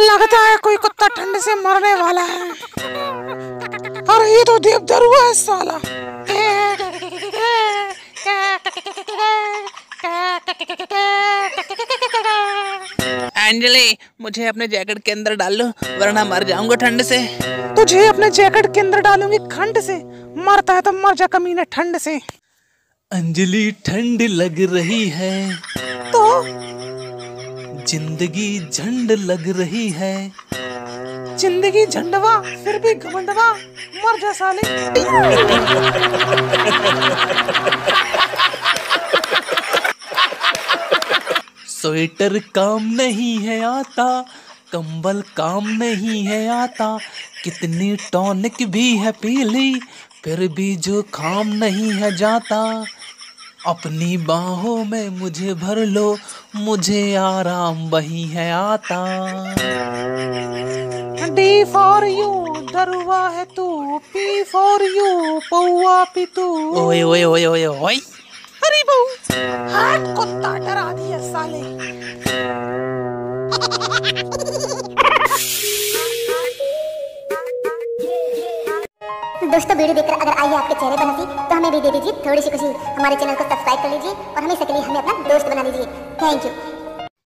लगता है कोई कुत्ता ठंड से मरने वाला है। अरे ये तो देव दरुआ है साला। अंजलि मुझे अपने जैकेट के अंदर डाल लो वरना मर जाऊँगा ठंड से। तुझे अपने जैकेट के अंदर डालूँगी ठंड से। मरता है तो मर जा कमीने ठंड से। अंजलि ठंड लग रही है। ज़िंदगी झंड लग रही है। ज़िंदगी झंडवा, फिर भी घमंडवा, मर जा साले। स्वेटर काम नहीं है आता, कंबल काम नहीं है आता, कितनी टॉनिक भी है पीली, फिर भी जो काम नहीं है जाता। अपनी बाहों में मुझे भर लो मुझे आराम वही है आता। डी फॉर यू दरुआ है तू पी फॉर यू पौआ पी तू ओए ओए ओए ओए ओए। अरे बहू हाथ कुत्ता डरा दिया साले। दोस्तों, वीडियो देखकर अगर आई है आपके चेहरे पर हँसी तो हमें भी दे दीजिए थोड़ी सी खुशी। हमारे चैनल को सब्सक्राइब कर लीजिए और हमेशा के लिए हमें अपना दोस्त बना लीजिए थैंक यू।